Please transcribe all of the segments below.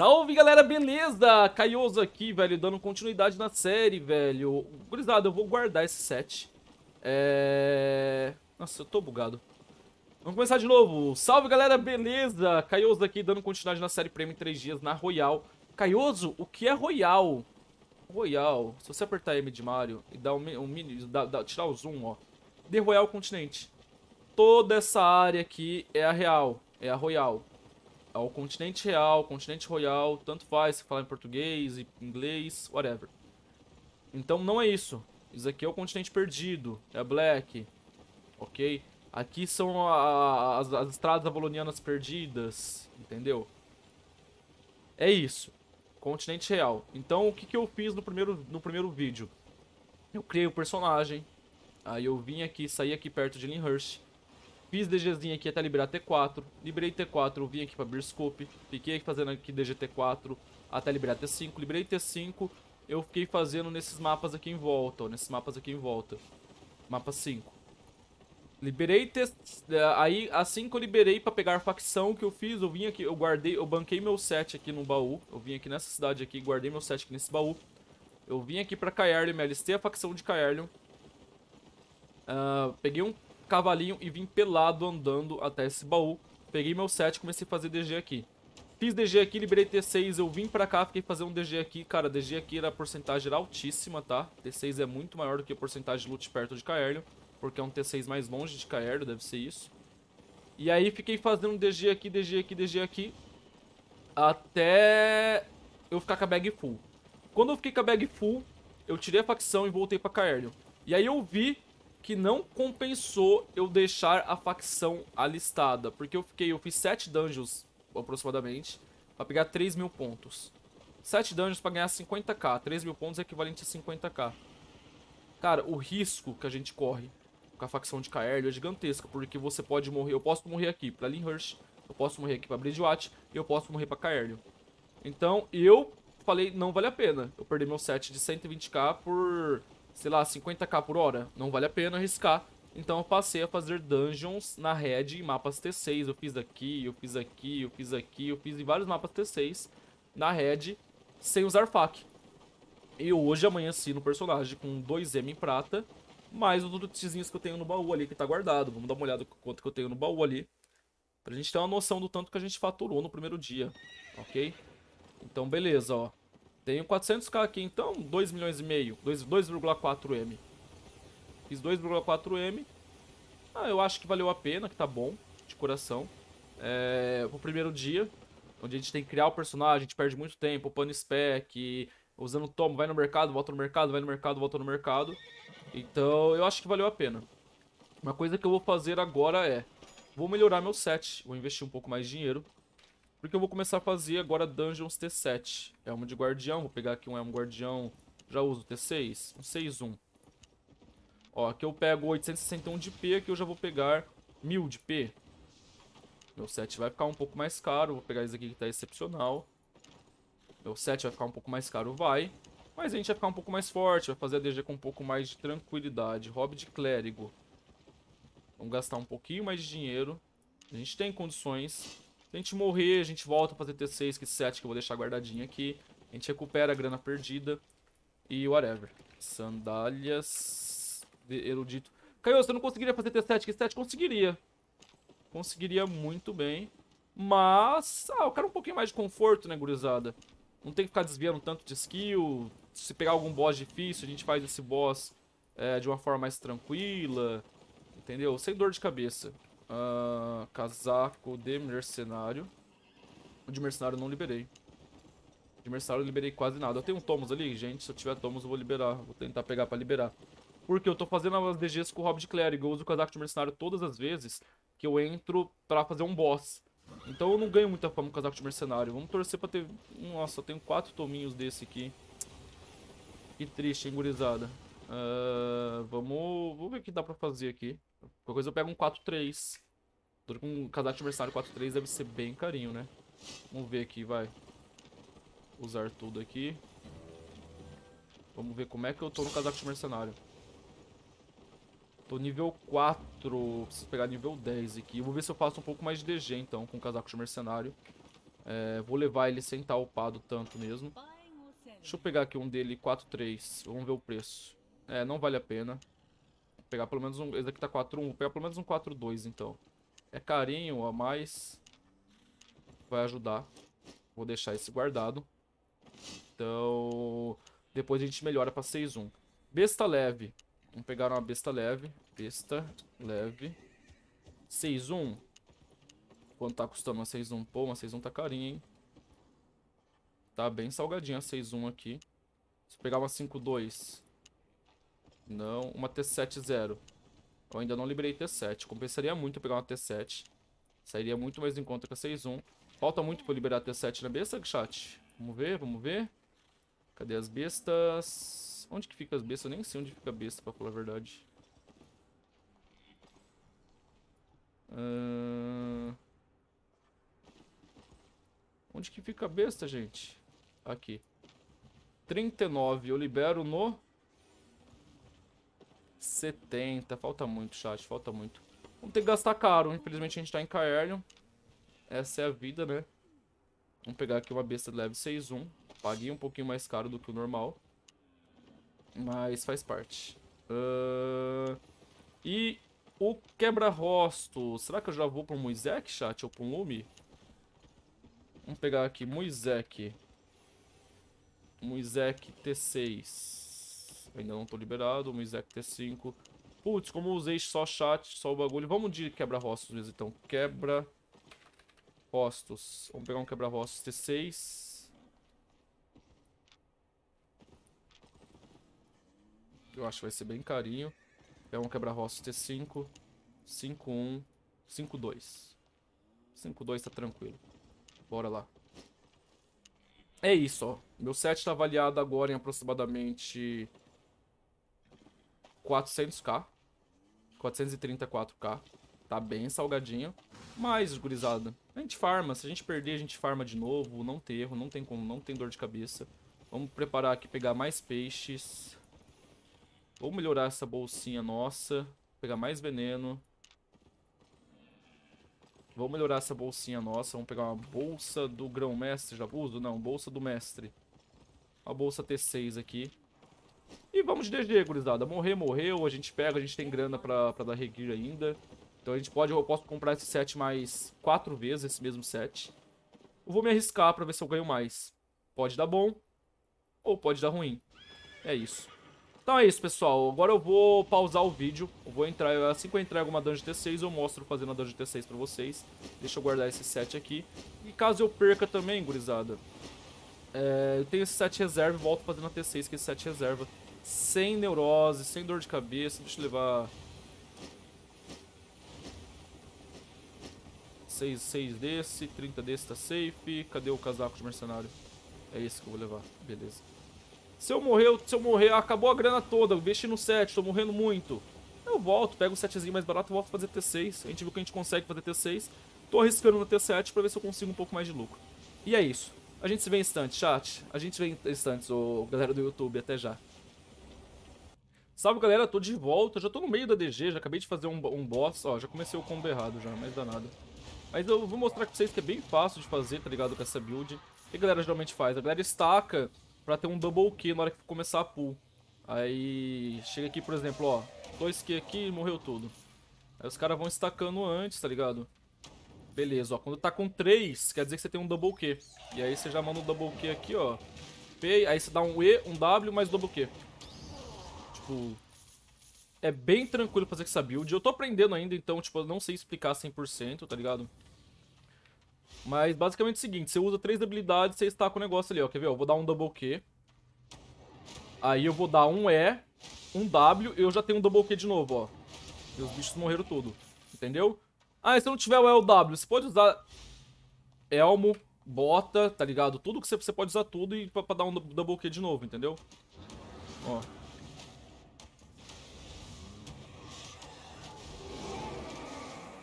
Salve galera, beleza? Caioso aqui, velho, dando continuidade na série, velho. Gurizada, eu vou guardar esse set. É... Nossa, eu tô bugado. Vamos começar de novo. Salve galera, beleza? Caioso aqui, dando continuidade na série Prêmio em 3 dias na Royal. Caioso, o que é Royal? Royal, se você apertar M de Mario e dar um, um mini, dá, dá, tirar o zoom, ó. The Royal Continente. Toda essa área aqui é a real, é a Royal ao continente real, continente royal, tanto faz se falar em português, inglês, whatever. Então não é isso. Isso aqui é o continente perdido, é Black, ok? Aqui são a, a, as, as estradas avalonianas perdidas, entendeu? É isso, continente real. Então o que, que eu fiz no primeiro, no primeiro vídeo? Eu criei o personagem, aí eu vim aqui, saí aqui perto de Linhurst, Fiz DGzinho aqui até liberar T4. Liberei T4, eu vim aqui pra Beerscope. Fiquei fazendo aqui DGT4 até liberar T5. Liberei T5, eu fiquei fazendo nesses mapas aqui em volta, ó, nesses mapas aqui em volta. Mapa 5. Liberei T... Aí, assim que eu liberei pra pegar facção que eu fiz, eu vim aqui, eu guardei, eu banquei meu set aqui no baú. Eu vim aqui nessa cidade aqui, guardei meu set aqui nesse baú. Eu vim aqui pra Caerlion, me alistei a facção de Caerlion. Uh, peguei um cavalinho e vim pelado andando até esse baú. Peguei meu set e comecei a fazer DG aqui. Fiz DG aqui, liberei T6, eu vim pra cá, fiquei fazendo DG aqui. Cara, DG aqui era a porcentagem altíssima, tá? T6 é muito maior do que a porcentagem de loot perto de Caerlio, porque é um T6 mais longe de Caerlio, deve ser isso. E aí fiquei fazendo DG aqui, DG aqui, DG aqui, até eu ficar com a bag full. Quando eu fiquei com a bag full, eu tirei a facção e voltei pra Caerlio. E aí eu vi que não compensou eu deixar a facção alistada. Porque eu fiquei, eu fiz 7 dungeons aproximadamente pra pegar 3 mil pontos. 7 dungeons pra ganhar 50k. 3 mil pontos é equivalente a 50k. Cara, o risco que a gente corre com a facção de Kaerl é gigantesca. Porque você pode morrer, eu posso morrer aqui pra Linhurst, eu posso morrer aqui pra Bridgewater e eu posso morrer pra Kaerl. Então eu falei, não vale a pena eu perder meu set de 120k por sei lá, 50k por hora, não vale a pena arriscar. Então eu passei a fazer dungeons na Red em mapas T6. Eu fiz aqui, eu fiz aqui, eu fiz aqui, eu fiz em vários mapas T6 na Red sem usar fac. E hoje amanheci no personagem com 2M em prata, mais os lootzinhos que eu tenho no baú ali que tá guardado. Vamos dar uma olhada quanto que eu tenho no baú ali. Pra gente ter uma noção do tanto que a gente faturou no primeiro dia, ok? Então beleza, ó. Tenho 400k aqui, então 2 milhões e meio, 2,4M. Fiz 2,4M. Ah, eu acho que valeu a pena, que tá bom, de coração. É, pro primeiro dia, onde a gente tem que criar o personagem, a gente perde muito tempo, upando spec, usando tomo, vai no mercado, volta no mercado, vai no mercado, volta no mercado. Então, eu acho que valeu a pena. Uma coisa que eu vou fazer agora é, vou melhorar meu set, vou investir um pouco mais de dinheiro. Porque eu vou começar a fazer agora Dungeons T7. Elmo de Guardião, vou pegar aqui um Elmo Guardião. Já uso T6, um 6-1. Ó, aqui eu pego 861 de P, aqui eu já vou pegar 1000 de P. Meu set vai ficar um pouco mais caro, vou pegar esse aqui que tá excepcional. Meu set vai ficar um pouco mais caro, vai. Mas a gente vai ficar um pouco mais forte, vai fazer a DG com um pouco mais de tranquilidade. Hobby de clérigo. Vamos gastar um pouquinho mais de dinheiro. A gente tem condições se a gente morrer, a gente volta a fazer T6, que 7 que eu vou deixar guardadinho aqui. A gente recupera a grana perdida. E whatever. Sandálias de erudito. Caio, você não conseguiria fazer T7, que 7 conseguiria. Conseguiria muito bem. Mas, ah, eu quero um pouquinho mais de conforto, né, gurizada? Não tem que ficar desviando tanto de skill. Se pegar algum boss difícil, a gente faz esse boss é, de uma forma mais tranquila. Entendeu? Sem dor de cabeça. Uh, casaco de mercenário. De mercenário eu não liberei. De mercenário eu liberei quase nada. Eu tenho um Tomos ali, gente. Se eu tiver Tomos eu vou liberar. Vou tentar pegar pra liberar. Porque eu tô fazendo as DGs com o Hobby de Clérigo. Eu uso o casaco de mercenário todas as vezes que eu entro pra fazer um boss. Então eu não ganho muita fama com o casaco de mercenário. Vamos torcer pra ter... Nossa, eu tenho quatro tominhos desse aqui. Que triste, hein, gurizada. Uh, vamos... Vamos ver o que dá pra fazer aqui. Qualquer coisa eu pego um 4-3. Tudo com um casaco de adversário 4-3 deve ser bem carinho, né? Vamos ver aqui, vai. Usar tudo aqui. Vamos ver como é que eu tô no casaco de mercenário. Tô nível 4. Preciso pegar nível 10 aqui. Vou ver se eu faço um pouco mais de DG, então, com o casaco de mercenário. É, vou levar ele sem estar upado tanto mesmo. Deixa eu pegar aqui um dele 4-3. Vamos ver o preço. É, não vale a pena. Pegar pelo menos um... Esse aqui tá 4-1. Vou pegar pelo menos um 4-2, então. É carinho a mais. Vai ajudar. Vou deixar esse guardado. Então... Depois a gente melhora pra 6-1. Besta leve. Vamos pegar uma besta leve. Besta leve. 6-1. Quanto tá custando uma 6-1? Pô, uma 6-1 tá carinha, hein? Tá bem salgadinha a 6-1 aqui. Se eu pegar uma 5-2. Não, uma T7-0. Eu ainda não liberei T7. Compensaria muito pegar uma T7. Sairia muito mais em conta que a 6-1. Falta muito pra eu liberar T7 na besta, chat? Vamos ver, vamos ver. Cadê as bestas? Onde que fica as bestas? Eu nem sei onde fica a besta, pra falar a verdade. Uh... Onde que fica a besta, gente? Aqui. 39. Eu libero no... 70. Falta muito, chat. Falta muito. Vamos ter que gastar caro. Infelizmente a gente tá em Caerlion. Essa é a vida, né? Vamos pegar aqui uma besta leve 6-1. Paguei um pouquinho mais caro do que o normal. Mas faz parte. Uh... E o quebra-rosto. Será que eu já vou pro Moisek, chat? Ou pro Lumi? Vamos pegar aqui, Moisek. Moisek T6. Ainda não tô liberado. Moisek T5. Putz, como eu usei só chat, só o bagulho. Vamos de quebra-rostos mesmo, então. Quebra-rostos. Vamos pegar um quebra-rostos T6. Eu acho que vai ser bem carinho. Pega um quebra-rostos T5. 5-1. 5-2. 5-2 tá tranquilo. Bora lá. É isso, ó. Meu set tá avaliado agora em aproximadamente 400k. 434k. Tá bem salgadinho. Mas, gurizada, a gente farma. Se a gente perder, a gente farma de novo. Não tem erro, não tem, como, não tem dor de cabeça. Vamos preparar aqui, pegar mais peixes. Vou melhorar essa bolsinha nossa. Pegar mais veneno. Vamos melhorar essa bolsinha nossa. Vamos pegar uma bolsa do grão-mestre. Já uso? Não, bolsa do mestre. Uma bolsa T6 aqui. E vamos de DG, gurizada. Morrer, morreu. A gente pega, a gente tem grana pra, pra dar reguir ainda. Então a gente pode, eu posso comprar esse set mais quatro vezes, esse mesmo set. Eu vou me arriscar pra ver se eu ganho mais. Pode dar bom ou pode dar ruim. É isso. Então é isso, pessoal. Agora eu vou pausar o vídeo. Eu vou entrar, assim que eu entrar em alguma Dungeon T6, eu mostro fazendo a Dungeon T6 pra vocês. Deixa eu guardar esse set aqui. E caso eu perca também, gurizada, é, eu tenho esse set reserva e volto fazendo a T6, que esse set reserva. Sem neurose, sem dor de cabeça. Deixa eu levar... 6, 6 desse, 30 desse tá safe. Cadê o casaco de mercenário? É esse que eu vou levar. Beleza. Se eu morrer, se eu morrer, acabou a grana toda, investi no set, tô morrendo muito. Eu volto, pego o setzinho mais barato e volto a fazer T6. A gente viu que a gente consegue fazer T6. Tô arriscando no T7 pra ver se eu consigo um pouco mais de lucro. E é isso. A gente se vê em instantes, chat. A gente se vê em instantes, ô, galera do YouTube. Até já. Salve, galera. Tô de volta. Já tô no meio da DG. Já acabei de fazer um, um boss. Ó, já comecei o combo errado já, mas danado. Mas eu vou mostrar pra vocês que é bem fácil de fazer, tá ligado? Com essa build. O que a galera geralmente faz? A galera estaca pra ter um double Q na hora que começar a pull. Aí chega aqui, por exemplo, ó, 2Q aqui e morreu tudo. Aí os caras vão estacando antes, tá ligado? Beleza, ó, quando tá com 3, quer dizer que você tem um double Q. E aí você já manda um double Q aqui, ó. P, aí você dá um E, um W, mais double Q. Tipo, é bem tranquilo fazer essa build. Eu tô aprendendo ainda, então, tipo, eu não sei explicar 100%, tá ligado? Mas basicamente é o seguinte, você usa três habilidades, você está com o negócio ali, ó. Quer ver? Eu vou dar um double Q. Aí eu vou dar um E, um W e eu já tenho um double Q de novo, ó. E os bichos morreram tudo. Entendeu? Ah, e se não tiver o E ou W, você pode usar elmo, bota, tá ligado? Tudo que você, você pode usar tudo e pra, pra dar um double Q de novo, entendeu? Ó.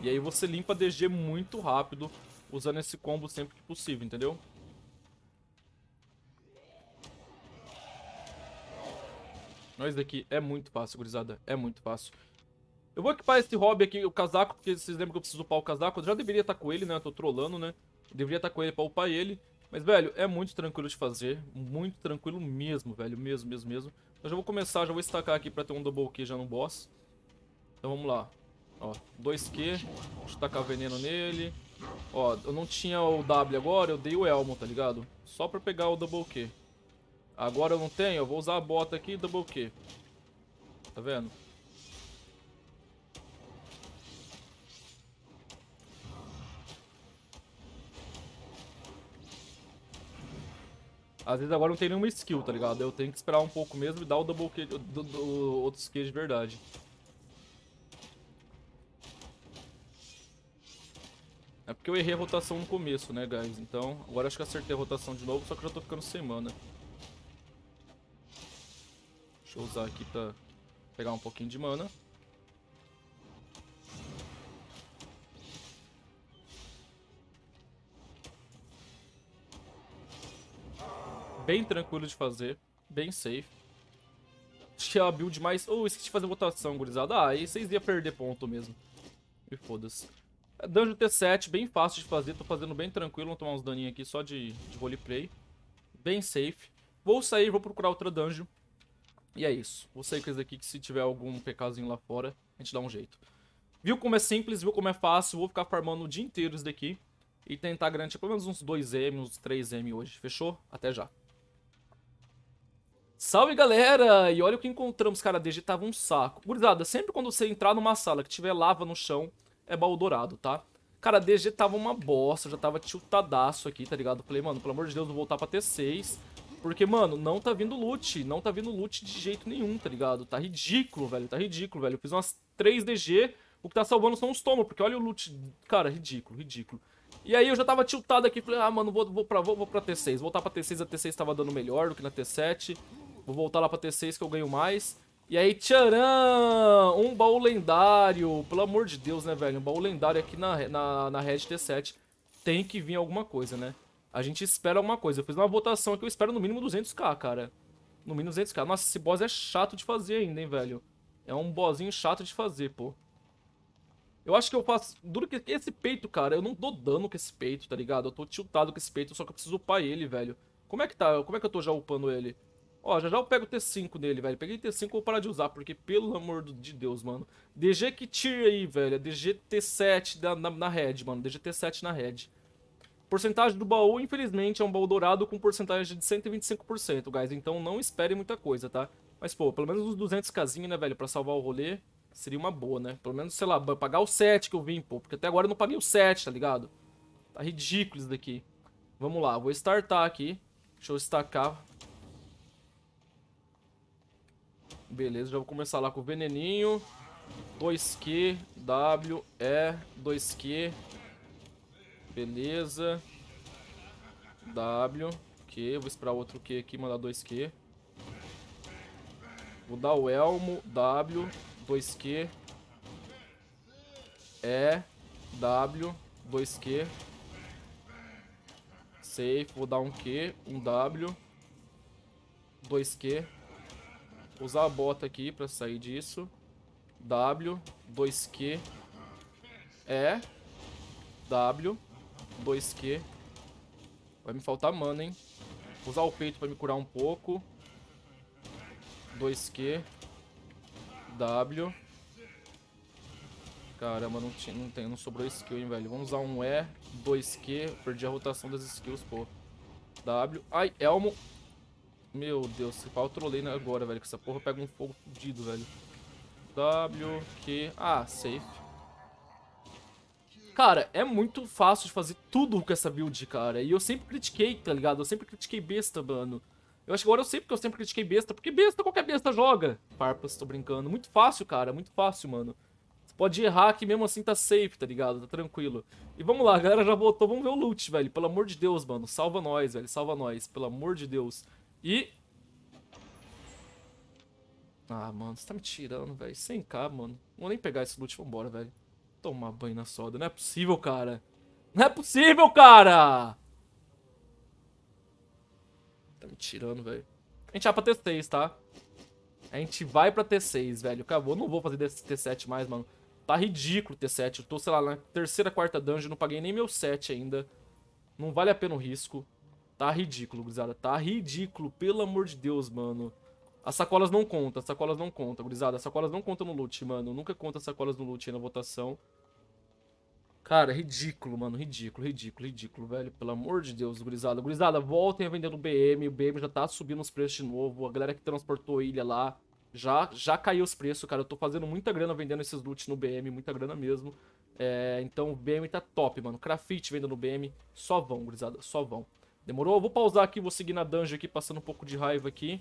E aí você limpa DG muito rápido usando esse combo sempre que possível, entendeu? Nós daqui é muito fácil, gurizada. É muito fácil. Eu vou equipar esse hobby aqui, o casaco, porque vocês lembram que eu preciso upar o casaco. Eu já deveria estar com ele, né? Eu tô trollando, né? deveria estar com ele pra upar ele. Mas, velho, é muito tranquilo de fazer. Muito tranquilo mesmo, velho. Mesmo, mesmo, mesmo. Eu já vou começar, já vou estacar aqui pra ter um double Q já no boss. Então vamos lá. Ó, 2Q. Deixa eu tacar veneno nele. Ó, eu não tinha o W agora, eu dei o Elmo, tá ligado? Só pra pegar o double Q. Agora eu não tenho, eu vou usar a bota aqui e double Q. Tá vendo? Às vezes agora não tem nenhuma skill, tá ligado? Eu tenho que esperar um pouco mesmo e dar o double Q, do, do, do, de verdade. É porque eu errei a rotação no começo, né, guys? Então, agora acho que acertei a rotação de novo, só que já tô ficando sem mana. Deixa eu usar aqui pra pegar um pouquinho de mana. Bem tranquilo de fazer, bem safe. Acho que é a build mais... Oh, esqueci de fazer votação, gurizada. Ah, aí vocês iam perder ponto mesmo. E foda-se. Dungeon T7, bem fácil de fazer. Tô fazendo bem tranquilo. Vou tomar uns daninhos aqui só de, de roleplay. Bem safe. Vou sair, vou procurar outra dungeon. E é isso. Vou sair com esse aqui que se tiver algum pecazinho lá fora, a gente dá um jeito. Viu como é simples, viu como é fácil. Vou ficar farmando o dia inteiro isso daqui. E tentar garantir pelo menos uns 2M, uns 3M hoje. Fechou? Até já. Salve galera! E olha o que encontramos, cara, DG tava um saco. Gurizada, sempre quando você entrar numa sala que tiver lava no chão, é baú dourado, tá? Cara, DG tava uma bosta, já tava tiltadaço aqui, tá ligado? Falei, mano, pelo amor de Deus, vou voltar pra T6. Porque, mano, não tá vindo loot, não tá vindo loot de jeito nenhum, tá ligado? Tá ridículo, velho, tá ridículo, velho. Eu fiz umas 3 DG, o que tá salvando são os tomos, porque olha o loot, cara, ridículo, ridículo. E aí eu já tava tiltado aqui, falei, ah, mano, vou, vou, pra, vou, vou pra T6. Voltar pra T6, a T6 tava dando melhor do que na T7. Vou voltar lá pra T6 que eu ganho mais. E aí, tcharam! Um baú lendário. Pelo amor de Deus, né, velho? Um baú lendário aqui na, na, na Red T7. Tem que vir alguma coisa, né? A gente espera alguma coisa. Eu fiz uma votação aqui, eu espero no mínimo 200k, cara. No mínimo 200k. Nossa, esse boss é chato de fazer ainda, hein, velho. É um bossinho chato de fazer, pô. Eu acho que eu faço... Duro que esse peito, cara, eu não dou dano com esse peito, tá ligado? Eu tô tiltado com esse peito, só que eu preciso upar ele, velho. Como é que tá? Como é que eu tô já upando ele? Ó, já já eu pego o T5 nele, velho. Peguei T5 vou parar de usar, porque pelo amor de Deus, mano. DG que tira aí, velho. É DG T7 na, na, red, mano. DG T7 na red. Porcentagem do baú, infelizmente, é um baú dourado com porcentagem de 125%, guys. Então não espere muita coisa, tá? Mas, pô, pelo menos uns 200 casinhos, né, velho, pra salvar o rolê. Seria uma boa, né? Pelo menos, sei lá, pagar o 7 que eu vim, pô. Porque até agora eu não paguei o 7, tá ligado? Tá ridículo isso daqui. Vamos lá, vou startar aqui. Deixa eu estacar Beleza, já vou começar lá com o veneninho. 2Q, W, E, 2Q. Beleza. W, Q. Vou esperar outro Q aqui, mandar 2Q. Vou dar o elmo, W, 2Q. E, W, 2Q. Safe, vou dar um Q, um W. 2Q usar a bota aqui pra sair disso. W, 2Q, E, W, 2Q. Vai me faltar mana, hein? Usar o peito pra me curar um pouco. 2Q, W. Caramba, não, tinha, não, tem, não sobrou skill, hein, velho. Vamos usar um E, 2Q. Perdi a rotação das skills, pô. W. Ai, Elmo. Meu Deus, se pau eu trolei agora, velho. Que essa porra pega um fogo fudido, velho. W, Q... Ah, safe. Cara, é muito fácil de fazer tudo com essa build, cara. E eu sempre critiquei, tá ligado? Eu sempre critiquei besta, mano. Eu acho que agora eu sei porque eu sempre critiquei besta. Porque besta, qualquer besta joga. Farpas, tô brincando. Muito fácil, cara. Muito fácil, mano. Você pode errar que mesmo assim tá safe, tá ligado? Tá tranquilo. E vamos lá, a galera já voltou. Vamos ver o loot, velho. Pelo amor de Deus, mano. Salva nós, velho. Salva nós. Pelo amor de Deus. E... Ah, mano, você tá me tirando, velho. 100k, mano. Não vou nem pegar esse loot, vambora, velho. Tomar banho na soda. Não é possível, cara. Não é possível, cara! Tá me tirando, velho. A gente vai pra T6, tá? A gente vai pra T6, velho. Acabou. Não vou fazer T7 mais, mano. Tá ridículo T7. Eu tô, sei lá, na terceira, quarta dungeon. Não paguei nem meu 7 ainda. Não vale a pena o risco. Tá ridículo, gurizada. Tá ridículo, pelo amor de Deus, mano. As sacolas não contam, as sacolas não contam, gurizada. As sacolas não contam no loot, mano. Nunca conta as sacolas no loot aí na votação. Cara, ridículo, mano. Ridículo, ridículo, ridículo, velho. Pelo amor de Deus, gurizada. Gurizada, voltem a vender no BM. O BM já tá subindo os preços de novo. A galera que transportou ilha lá já, já caiu os preços, cara. Eu tô fazendo muita grana vendendo esses loot no BM, muita grana mesmo. É, então o BM tá top, mano. Crafite vendendo no BM. Só vão, gurizada, só vão. Demorou? Vou pausar aqui, vou seguir na dungeon aqui, passando um pouco de raiva aqui.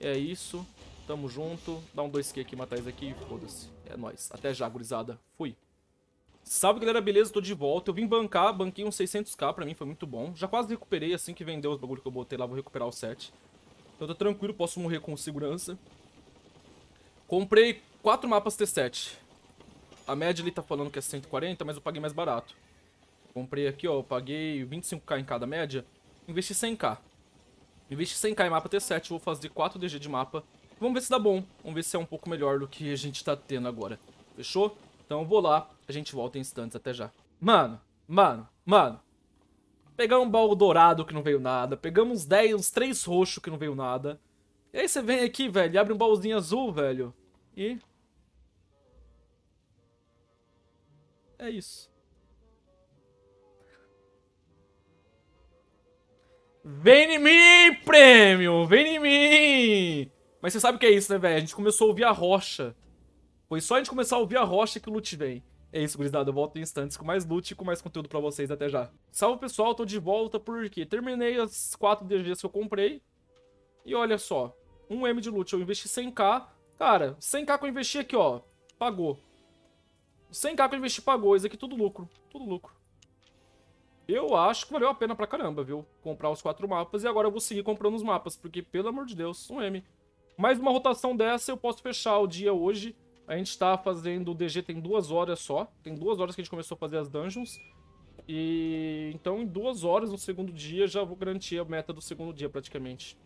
É isso. Tamo junto. Dá um 2Q aqui, matar isso aqui foda-se. É nóis. Até já, gurizada. Fui. Salve galera, beleza? Tô de volta. Eu vim bancar, banquei uns 600k, pra mim foi muito bom. Já quase recuperei, assim que vendeu os bagulho que eu botei lá, vou recuperar o set. Então tá tranquilo, posso morrer com segurança. Comprei 4 mapas T7. A média ali tá falando que é 140, mas eu paguei mais barato. Comprei aqui, ó, eu paguei 25k em cada média. Investi 100k. Investi 100k em mapa T7, vou fazer 4 DG de mapa. Vamos ver se dá bom. Vamos ver se é um pouco melhor do que a gente tá tendo agora. Fechou? Então eu vou lá, a gente volta em instantes, até já. Mano, mano, mano. Pegamos um baú dourado que não veio nada. Pegamos uns 10, uns 3 roxos que não veio nada. E aí você vem aqui, velho, abre um baúzinho azul, velho. E... É isso. Vem em mim, prêmio! Vem em mim! Mas você sabe o que é isso, né, velho? A gente começou a ouvir a rocha. Foi só a gente começar a ouvir a rocha que o loot vem. É isso, gurizada. Eu volto em instantes com mais loot e com mais conteúdo pra vocês. Até já. Salve, pessoal. Tô de volta porque terminei as 4 DGs que eu comprei. E olha só. 1M de loot. Eu investi 100k. Cara, 100k que eu investi aqui, ó. Pagou. 100k que eu investi pagou. Isso aqui tudo lucro. Tudo lucro. Eu acho que valeu a pena pra caramba, viu? Comprar os quatro mapas. E agora eu vou seguir comprando os mapas. Porque, pelo amor de Deus, 1M. Mais uma rotação dessa eu posso fechar o dia hoje a gente tá fazendo o DG tem duas horas só. Tem duas horas que a gente começou a fazer as dungeons. E então em duas horas no segundo dia já vou garantir a meta do segundo dia praticamente.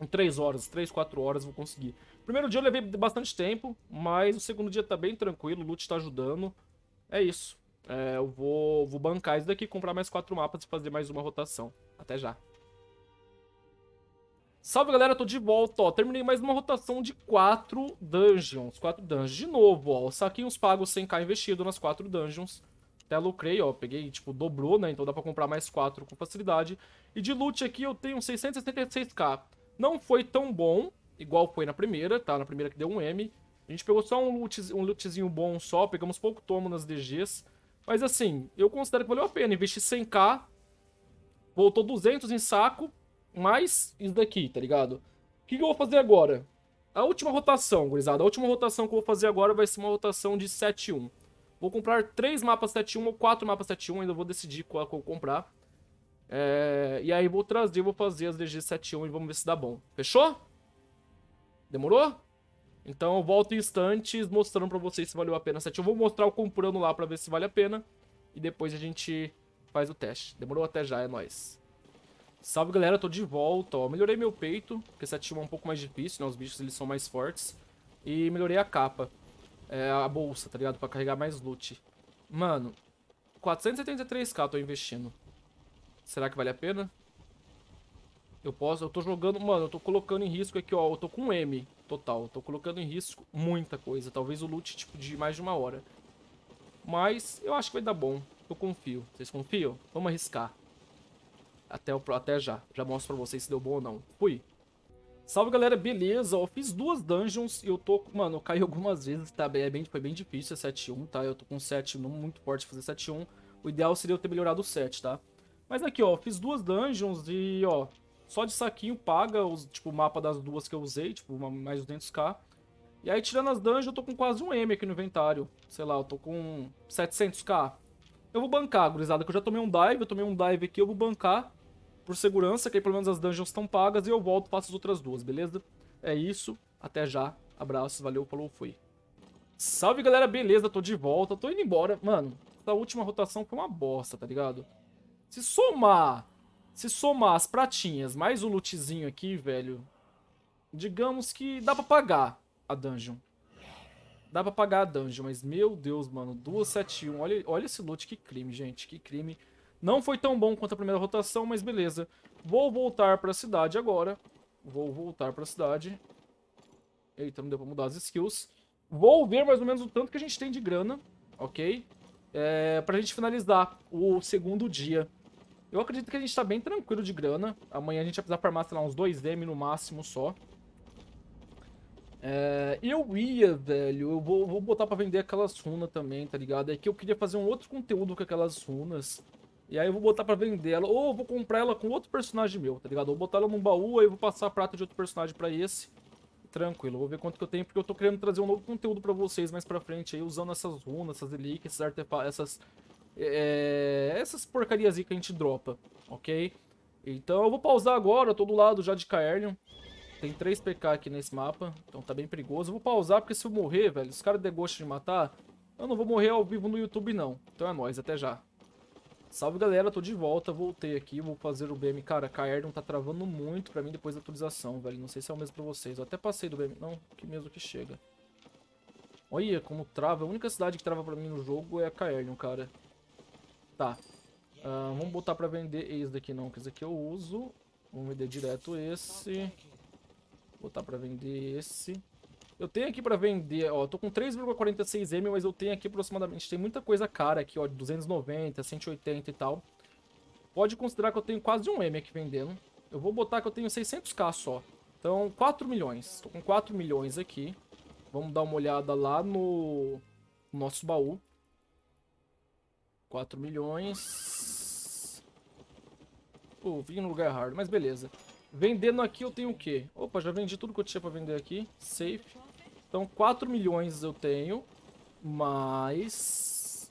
Em três horas, três, quatro horas vou conseguir. Primeiro dia eu levei bastante tempo, mas o segundo dia tá bem tranquilo, o loot tá ajudando. É isso. É, eu vou, vou bancar isso daqui, comprar mais quatro mapas e fazer mais uma rotação. Até já. Salve galera, tô de volta, ó. Terminei mais uma rotação de 4 dungeons. 4 dungeons. De novo, ó. Saquei uns pagos 100k investido nas 4 dungeons. Até lucrei, ó. Peguei, tipo, dobrou, né? Então dá pra comprar mais 4 com facilidade. E de loot aqui eu tenho 676k. Não foi tão bom, igual foi na primeira, tá? Na primeira que deu um M. A gente pegou só um, loot, um lootzinho bom só. Pegamos pouco tomo nas DGs. Mas assim, eu considero que valeu a pena. Investi 100k. Voltou 200 em saco mais isso daqui, tá ligado? O que, que eu vou fazer agora? A última rotação, gurizada. A última rotação que eu vou fazer agora vai ser uma rotação de 7-1. Vou comprar 3 mapas 7-1 ou 4 mapas 7-1. Ainda vou decidir qual que eu vou comprar. É... E aí vou trazer, vou fazer as DG 7-1 e vamos ver se dá bom. Fechou? Demorou? Então eu volto em instantes mostrando pra vocês se valeu a pena 7 1. Vou mostrar o comprando lá pra ver se vale a pena. E depois a gente faz o teste. Demorou até já, é nóis. Salve galera, tô de volta, ó. Melhorei meu peito, porque essa ativa é um pouco mais difícil, né? Os bichos eles são mais fortes. E melhorei a capa. É, a bolsa, tá ligado? Pra carregar mais loot. Mano, 473k tô investindo. Será que vale a pena? Eu posso, eu tô jogando, mano, eu tô colocando em risco aqui, ó. Eu tô com M total. Tô colocando em risco muita coisa. Talvez o loot, tipo, de mais de uma hora. Mas eu acho que vai dar bom. Eu confio. Vocês confiam? Vamos arriscar. Até, o, até já. Já mostro pra vocês se deu bom ou não. Fui. Salve, galera. Beleza. Eu fiz duas dungeons e eu tô... Mano, eu caí algumas vezes, tá? É bem, foi bem difícil 7-1, tá? Eu tô com 7 não muito forte fazer 7-1. O ideal seria eu ter melhorado o 7, tá? Mas aqui, ó. Fiz duas dungeons e, ó... Só de saquinho paga os, tipo, o mapa das duas que eu usei. Tipo, mais 200k. E aí, tirando as dungeons, eu tô com quase um M aqui no inventário. Sei lá, eu tô com 700k. Eu vou bancar, gurizada, que eu já tomei um dive. Eu tomei um dive aqui, eu vou bancar por segurança, que aí pelo menos as dungeons estão pagas e eu volto e faço as outras duas, beleza? É isso, até já, abraços, valeu, falou, fui. Salve galera, beleza, tô de volta, tô indo embora. Mano, essa última rotação foi uma bosta, tá ligado? Se somar, se somar as pratinhas mais o lootzinho aqui, velho, digamos que dá pra pagar a dungeon. Dá pra pagar a dungeon, mas meu Deus, mano, 271, olha, olha esse loot, que crime, gente, que crime. Não foi tão bom quanto a primeira rotação, mas beleza. Vou voltar pra cidade agora. Vou voltar pra cidade. Eita, não deu pra mudar as skills. Vou ver mais ou menos o tanto que a gente tem de grana, ok? É, pra gente finalizar o segundo dia. Eu acredito que a gente tá bem tranquilo de grana. Amanhã a gente vai precisar farmar, sei lá, uns 2M no máximo só. É, eu ia, velho, eu vou, vou botar pra vender aquelas runas também, tá ligado? É que eu queria fazer um outro conteúdo com aquelas runas. E aí eu vou botar pra vender ela, ou eu vou comprar ela com outro personagem meu, tá ligado? Eu vou botar ela num baú, aí eu vou passar a prata de outro personagem pra esse. Tranquilo, vou ver quanto que eu tenho, porque eu tô querendo trazer um novo conteúdo pra vocês mais pra frente aí, usando essas runas, essas relíquias, esses artefatos, essas... É, essas porcarias aí que a gente dropa, ok? Então eu vou pausar agora, eu tô do lado já de Caerlion. Tem 3 PK aqui nesse mapa, então tá bem perigoso. Eu vou pausar porque se eu morrer, velho, os caras degostam de matar, eu não vou morrer ao vivo no YouTube não. Então é nóis, até já. Salve galera, tô de volta, voltei aqui, vou fazer o BM. Cara, não tá travando muito pra mim depois da atualização, velho. Não sei se é o mesmo pra vocês. Eu até passei do BM. Não, que mesmo que chega. Olha como trava. A única cidade que trava pra mim no jogo é a Caernion, cara. Tá. Uh, vamos botar pra vender esse daqui não, que esse aqui eu uso. Vamos vender direto esse. Botar pra vender esse. Eu tenho aqui pra vender, ó, tô com 3,46M, mas eu tenho aqui aproximadamente, tem muita coisa cara aqui, ó, de 290, 180 e tal. Pode considerar que eu tenho quase um M aqui vendendo. Eu vou botar que eu tenho 600k só. Então, 4 milhões. Tô com 4 milhões aqui. Vamos dar uma olhada lá no nosso baú. 4 milhões. Pô, vim no lugar errado, mas beleza. Vendendo aqui eu tenho o quê? Opa, já vendi tudo que eu tinha pra vender aqui. Safe. Então 4 milhões eu tenho. Mais...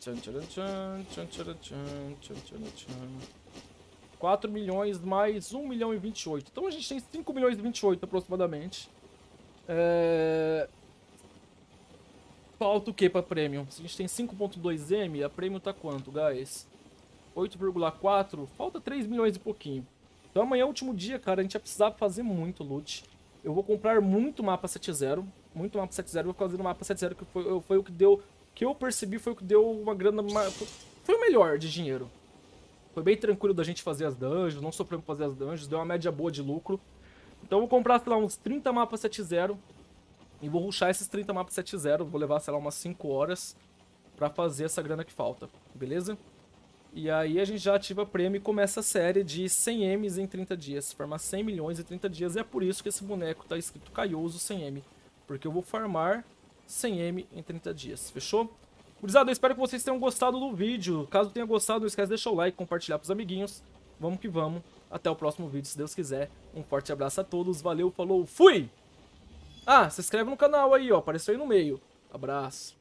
Tchan, tchan, tchan, tchan, tchan, tchan, tchan, tchan. 4 milhões mais 1 milhão e 28. Então a gente tem 5 milhões e 28 aproximadamente. É... Falta o que pra Premium? Se a gente tem 5.2M, a Premium tá quanto, guys? 8,4? Falta 3 milhões e pouquinho. Então amanhã é o último dia, cara. A gente vai precisar fazer muito loot. Eu vou comprar muito mapa 7.0. Muito mapa 7.0. Eu vou fazer no mapa 7.0 que foi, foi o que deu... Que eu percebi foi o que deu uma grana... Foi o melhor de dinheiro. Foi bem tranquilo da gente fazer as dungeons. Não sofremos fazer as dungeons. Deu uma média boa de lucro. Então eu vou comprar, sei lá, uns 30 mapas 7.0. E vou ruxar esses 30 mapas 7-0, vou levar, sei lá, umas 5 horas pra fazer essa grana que falta, beleza? E aí a gente já ativa prêmio e começa a série de 100 M's em 30 dias. Farmar 100 milhões em 30 dias. E é por isso que esse boneco tá escrito Caioso 100M. Porque eu vou farmar 100M em 30 dias. Fechou? Gurizada, eu espero que vocês tenham gostado do vídeo. Caso tenha gostado, não esquece de deixar o like, compartilhar pros amiguinhos. Vamos que vamos. Até o próximo vídeo, se Deus quiser. Um forte abraço a todos. Valeu, falou, fui! Ah, se inscreve no canal aí, ó. Apareceu aí no meio. Abraço.